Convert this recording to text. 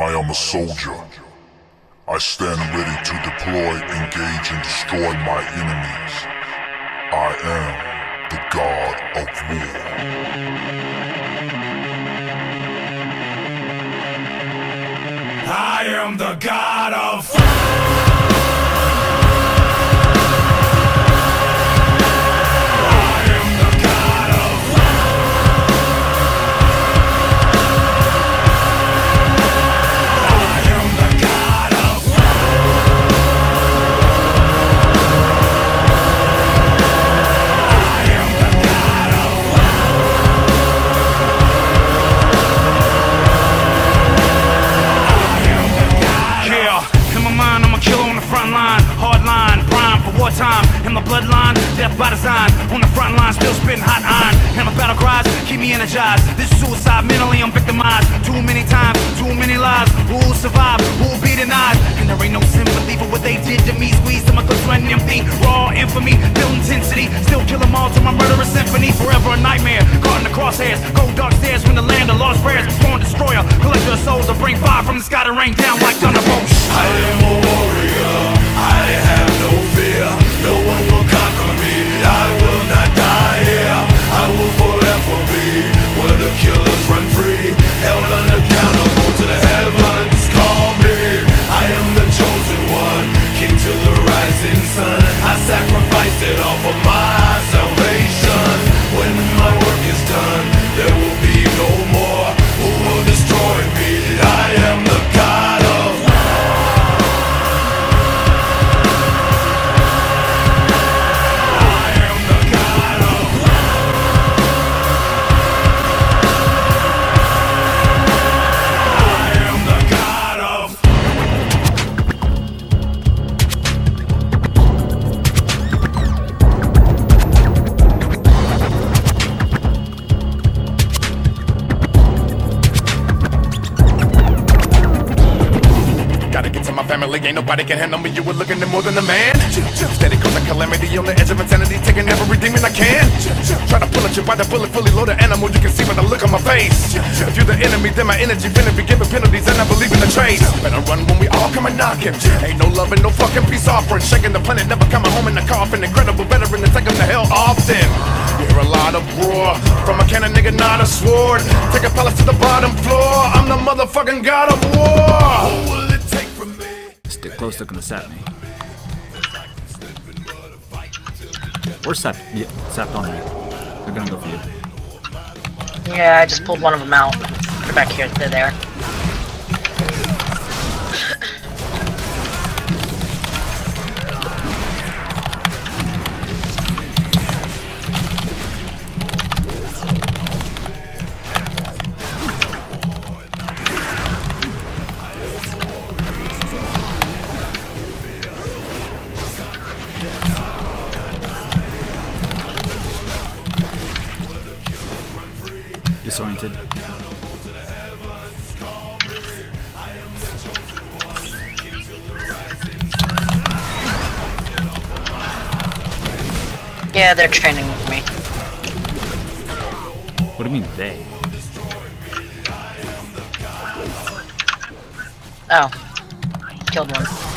I am a soldier. I stand ready to deploy, engage, and destroy my enemies. I am the god of war. I am the god of I In my bloodline, death by design. On the front line, still spitting hot iron. And my battle cries keep me energized. This is suicide, mentally I'm victimized. Too many times, too many lies. Who will survive? Who will be denied? And there ain't no sympathy for what they did to me. Squeeze to my guts run empty. Raw infamy, build intensity. Still kill 'em all forever be where the killers run free. Held unaccountable my family, ain't nobody can handle me. You were looking at more than a man. Steady causing calamity on the edge of insanity, taking every demon I can. Try to pull at you by the bullet, fully loaded animal. You can see by the look on my face. If you're the enemy, then my energy finna be giving penalties, and I believe in the trade. Better run when we all come and knocking. Ain't no love and no fucking peace offering. Shaking the planet, never coming home in the coffin. Incredible veteran to take them to hell often. You hear a lot of roar from a cannon, nigga, not a sword. Take a palace to the bottom floor. I'm the motherfucking god of war. Stick close, they're gonna sap me. Or sap, yeah, sapped on me. They're gonna go for you. Yeah, I just pulled one of them out. They're back here. They're there. Disoriented. Yeah, they're training with me. What do you mean they? Oh. Killed one.